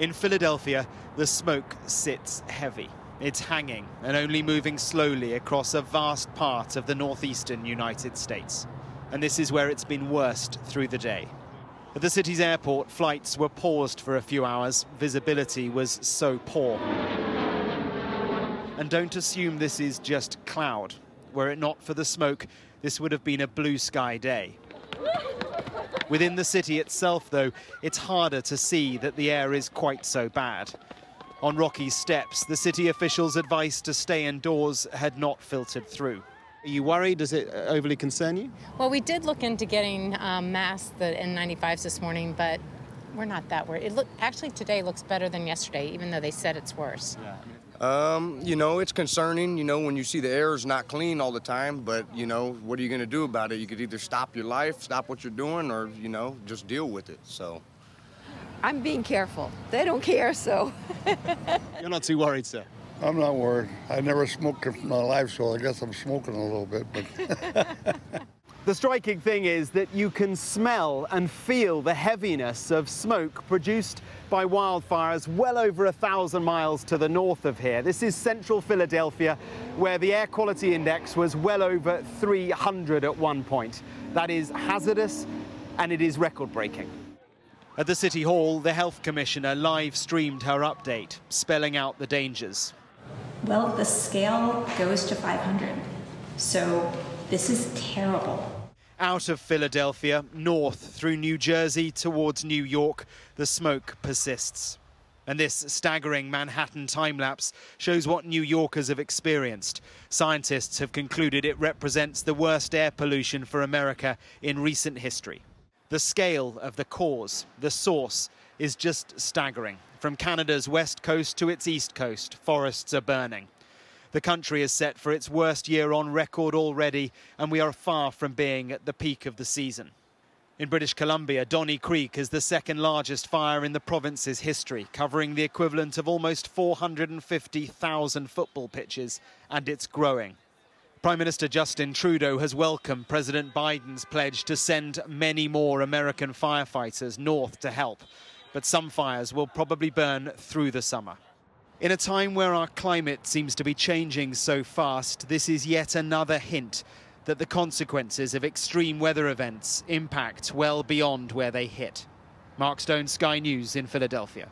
In Philadelphia, the smoke sits heavy. It's hanging and only moving slowly across a vast part of the northeastern United States. And this is where it's been worst through the day. At the city's airport, flights were paused for a few hours. Visibility was so poor. And don't assume this is just cloud. Were it not for the smoke, this would have been a blue sky day. Within the city itself, though, it's harder to see that the air is quite so bad. On rocky steps, the city officials' advice to stay indoors had not filtered through. Are you worried? Does it uh, overly concern you? Well, we did look into getting um, masks, the N95s this morning, but we're not that worried. It look actually today looks better than yesterday, even though they said it's worse. Yeah. Um, you know, it's concerning, you know, when you see the air is not clean all the time, but, you know, what are you going to do about it? You could either stop your life, stop what you're doing, or, you know, just deal with it, so. I'm being careful. They don't care, so. you're not too worried, sir? I'm not worried. I never smoked in my life, so I guess I'm smoking a little bit, but. The striking thing is that you can smell and feel the heaviness of smoke produced by wildfires well over a thousand miles to the north of here. This is central Philadelphia, where the air quality index was well over 300 at one point. That is hazardous and it is record breaking. At the City Hall, the Health Commissioner live streamed her update, spelling out the dangers. Well, the scale goes to 500. So this is terrible. Out of Philadelphia, north through New Jersey towards New York, the smoke persists. And this staggering Manhattan time lapse shows what New Yorkers have experienced. Scientists have concluded it represents the worst air pollution for America in recent history. The scale of the cause, the source, is just staggering. From Canada's west coast to its east coast, forests are burning. The country is set for its worst year on record already, and we are far from being at the peak of the season. In British Columbia, Donnie Creek is the second largest fire in the province's history, covering the equivalent of almost 450,000 football pitches, and it's growing. Prime Minister Justin Trudeau has welcomed President Biden's pledge to send many more American firefighters north to help, but some fires will probably burn through the summer. In a time where our climate seems to be changing so fast, this is yet another hint that the consequences of extreme weather events impact well beyond where they hit. Mark Stone, Sky News in Philadelphia.